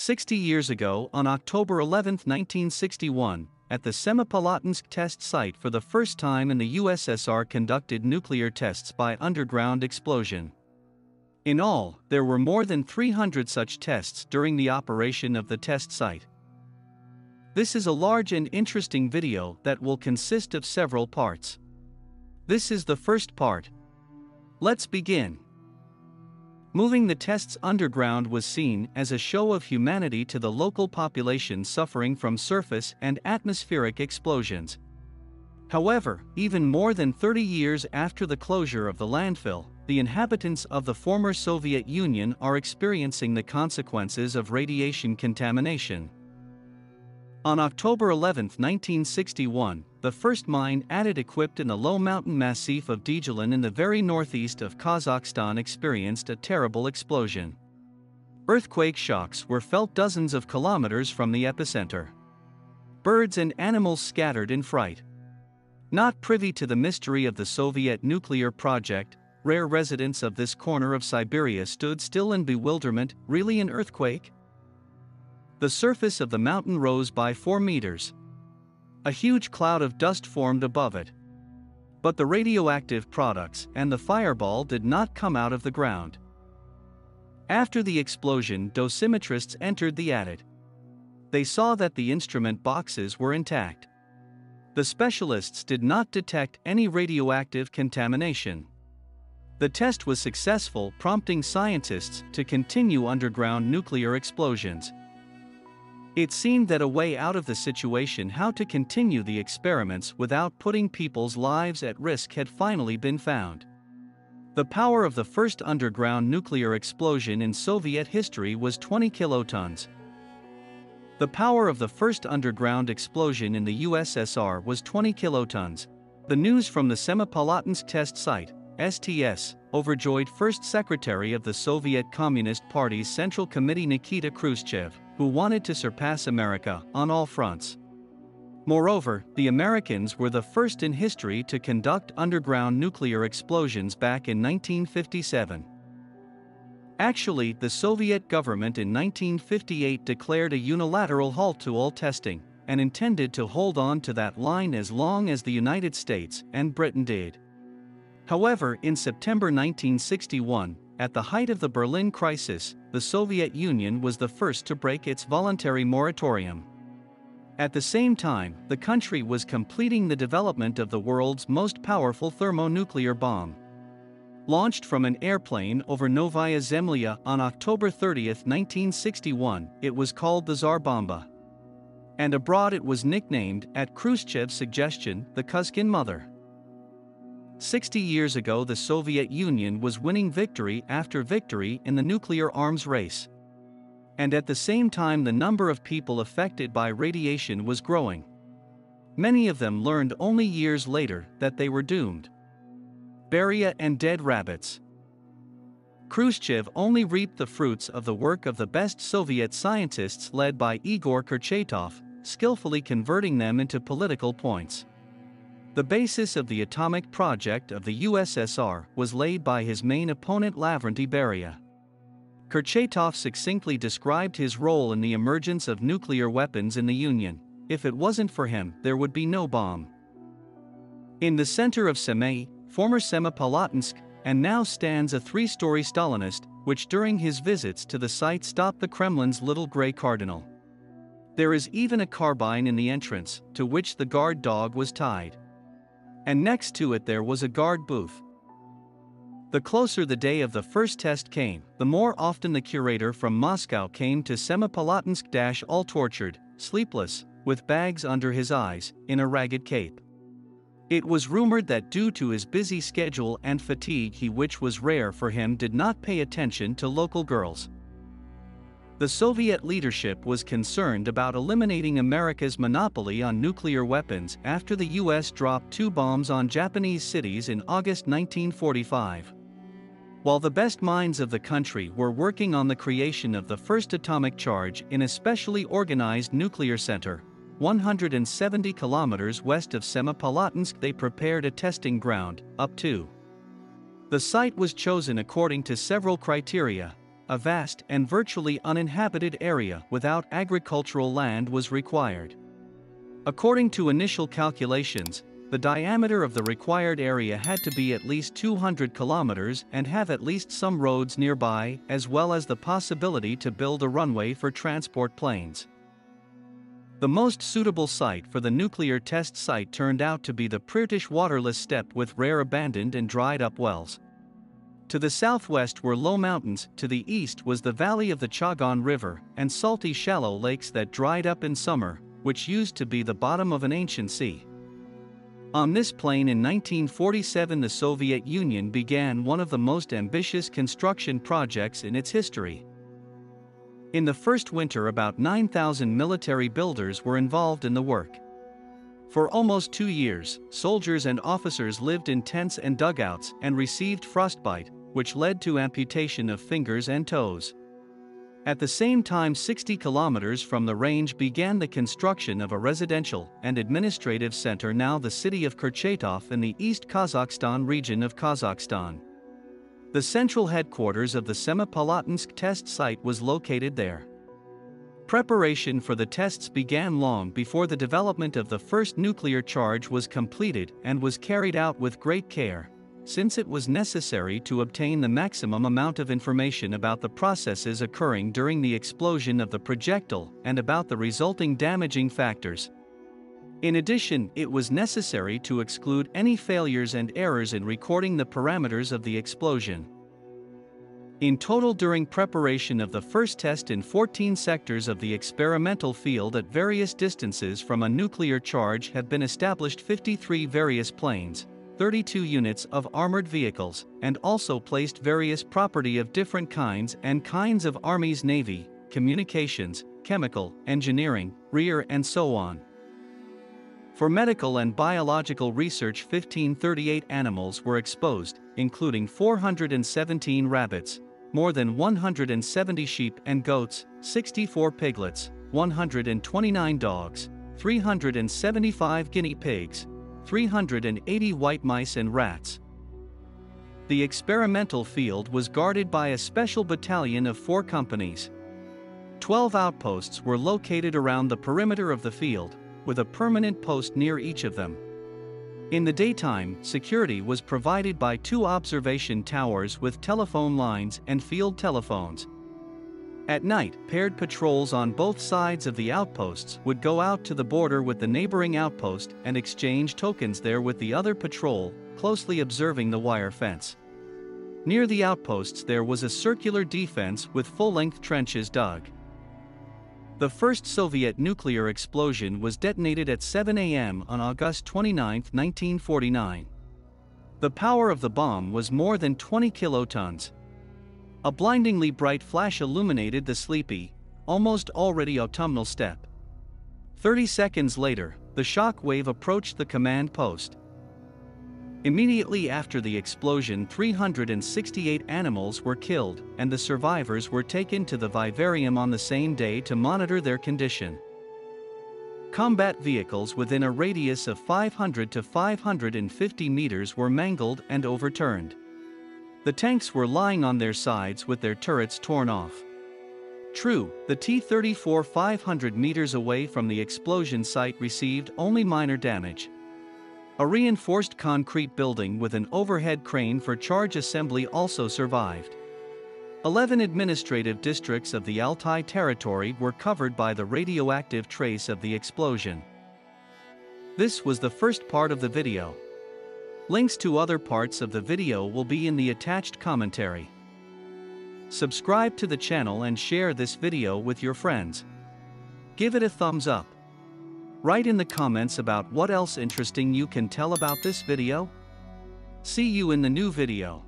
60 years ago, on October 11, 1961, at the Semipalatinsk test site for the first time in the USSR conducted nuclear tests by underground explosion. In all, there were more than 300 such tests during the operation of the test site. This is a large and interesting video that will consist of several parts. This is the first part. Let's begin. Moving the tests underground was seen as a show of humanity to the local population suffering from surface and atmospheric explosions. However, even more than 30 years after the closure of the landfill, the inhabitants of the former Soviet Union are experiencing the consequences of radiation contamination. On October 11, 1961, the first mine adit equipped in the low mountain massif of Djilin in the very northeast of Kazakhstan experienced a terrible explosion. Earthquake shocks were felt dozens of kilometers from the epicenter. Birds and animals scattered in fright. Not privy to the mystery of the Soviet nuclear project, rare residents of this corner of Siberia stood still in bewilderment really an earthquake? The surface of the mountain rose by 4 meters. A huge cloud of dust formed above it. But the radioactive products and the fireball did not come out of the ground. After the explosion, dosimetrists entered the adit. They saw that the instrument boxes were intact. The specialists did not detect any radioactive contamination. The test was successful, prompting scientists to continue underground nuclear explosions. It seemed that a way out of the situation how to continue the experiments without putting people's lives at risk had finally been found. The power of the first underground nuclear explosion in Soviet history was 20 kilotons. The power of the first underground explosion in the USSR was 20 kilotons. The news from the Semipalatinsk test site, STS, overjoyed First Secretary of the Soviet Communist Party's Central Committee Nikita Khrushchev, who wanted to surpass America on all fronts. Moreover, the Americans were the first in history to conduct underground nuclear explosions back in 1957. Actually, the Soviet government in 1958 declared a unilateral halt to all testing and intended to hold on to that line as long as the United States and Britain did. However, in September 1961, at the height of the Berlin crisis, the Soviet Union was the first to break its voluntary moratorium. At the same time, the country was completing the development of the world's most powerful thermonuclear bomb. Launched from an airplane over Novaya Zemlya on October 30, 1961, it was called the Tsar Bomba. And abroad it was nicknamed, at Khrushchev's suggestion, the Kuzkin Mother. 60 years ago, the Soviet Union was winning victory after victory in the nuclear arms race. And at the same time, the number of people affected by radiation was growing. Many of them learned only years later that they were doomed. Beria and dead rabbits. Khrushchev only reaped the fruits of the work of the best Soviet scientists led by Igor Kurchatov, skillfully converting them into political points. The basis of the atomic project of the USSR was laid by his main opponent Lavrenti Beria. Kurchatov succinctly described his role in the emergence of nuclear weapons in the Union. If it wasn't for him, there would be no bomb. In the center of Semey, former Semipalatinsk, and now stands a three-story Stalinist, which during his visits to the site stopped the Kremlin's little gray cardinal. There is even a carbine in the entrance, to which the guard dog was tied and next to it there was a guard booth. The closer the day of the first test came, the more often the curator from Moscow came to Semipalatinsk all tortured, sleepless, with bags under his eyes, in a ragged cape. It was rumored that due to his busy schedule and fatigue he which was rare for him did not pay attention to local girls. The Soviet leadership was concerned about eliminating America's monopoly on nuclear weapons after the US dropped two bombs on Japanese cities in August 1945. While the best minds of the country were working on the creation of the first atomic charge in a specially organized nuclear center, 170 kilometers west of Semipalatinsk they prepared a testing ground, up to. The site was chosen according to several criteria, a vast and virtually uninhabited area without agricultural land was required. According to initial calculations, the diameter of the required area had to be at least 200 kilometers and have at least some roads nearby, as well as the possibility to build a runway for transport planes. The most suitable site for the nuclear test site turned out to be the Pritish waterless steppe with rare abandoned and dried up wells. To the southwest were low mountains, to the east was the valley of the Chagan River and salty shallow lakes that dried up in summer, which used to be the bottom of an ancient sea. On this plain in 1947 the Soviet Union began one of the most ambitious construction projects in its history. In the first winter about 9,000 military builders were involved in the work. For almost two years, soldiers and officers lived in tents and dugouts and received frostbite, which led to amputation of fingers and toes. At the same time 60 kilometers from the range began the construction of a residential and administrative center now the city of Kurchatov in the East Kazakhstan region of Kazakhstan. The central headquarters of the Semipalatinsk test site was located there. Preparation for the tests began long before the development of the first nuclear charge was completed and was carried out with great care, since it was necessary to obtain the maximum amount of information about the processes occurring during the explosion of the projectile and about the resulting damaging factors. In addition, it was necessary to exclude any failures and errors in recording the parameters of the explosion. In total during preparation of the first test in 14 sectors of the experimental field at various distances from a nuclear charge have been established 53 various planes, 32 units of armored vehicles, and also placed various property of different kinds and kinds of armies navy, communications, chemical, engineering, rear and so on. For medical and biological research 1538 animals were exposed, including 417 rabbits, more than 170 sheep and goats, 64 piglets, 129 dogs, 375 guinea pigs, 380 white mice and rats. The experimental field was guarded by a special battalion of four companies. Twelve outposts were located around the perimeter of the field, with a permanent post near each of them. In the daytime, security was provided by two observation towers with telephone lines and field telephones. At night, paired patrols on both sides of the outposts would go out to the border with the neighboring outpost and exchange tokens there with the other patrol, closely observing the wire fence. Near the outposts there was a circular defense with full-length trenches dug. The first Soviet nuclear explosion was detonated at 7 a.m. on August 29, 1949. The power of the bomb was more than 20 kilotons. A blindingly bright flash illuminated the sleepy, almost already autumnal steppe. 30 seconds later, the shock wave approached the command post. Immediately after the explosion 368 animals were killed and the survivors were taken to the vivarium on the same day to monitor their condition. Combat vehicles within a radius of 500 to 550 meters were mangled and overturned. The tanks were lying on their sides with their turrets torn off. True, the T-34 500 meters away from the explosion site received only minor damage, a reinforced concrete building with an overhead crane for charge assembly also survived. Eleven administrative districts of the Altai territory were covered by the radioactive trace of the explosion. This was the first part of the video. Links to other parts of the video will be in the attached commentary. Subscribe to the channel and share this video with your friends. Give it a thumbs up. Write in the comments about what else interesting you can tell about this video. See you in the new video.